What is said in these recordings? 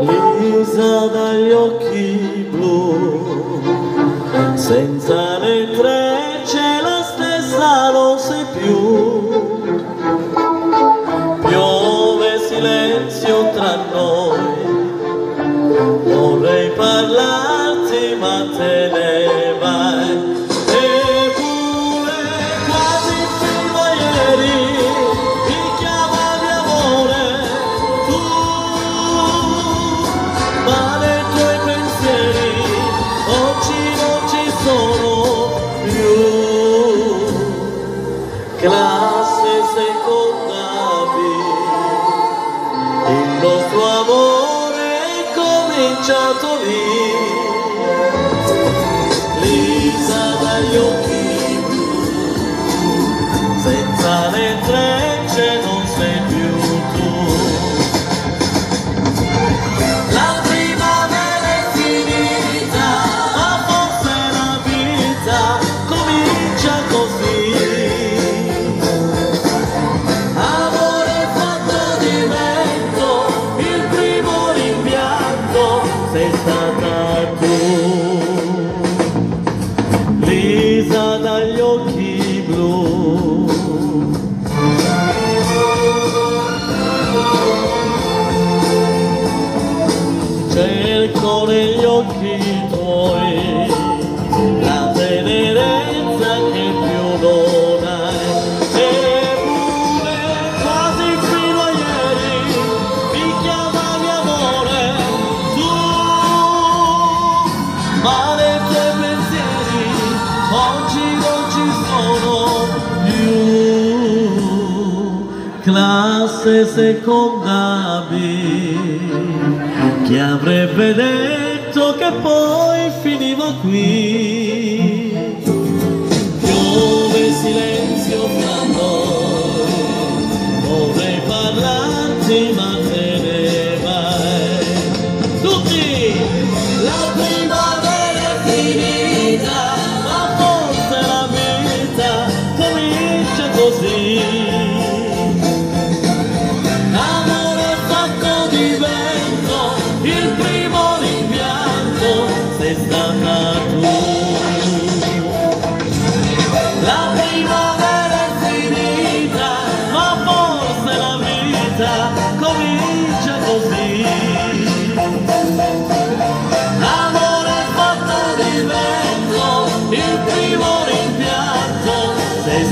Lisa dagli occhi blu, senza le trecce la stessa non sei più. Piove silenzio tra noi, vorrei parlare. tuo amore è cominciato lì. Lisa da classe seconda B chi avrebbe detto che poi finiva qui. Piove silenzio fra noi vorrei parlarti ma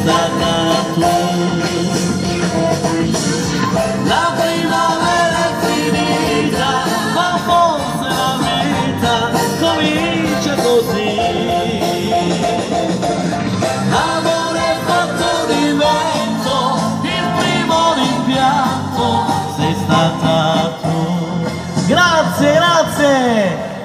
stata tu La primavera è finita Ma forse la vita comincia così Amore fatto di vento Il primo rimpianto sei stata tu grazie, grazie!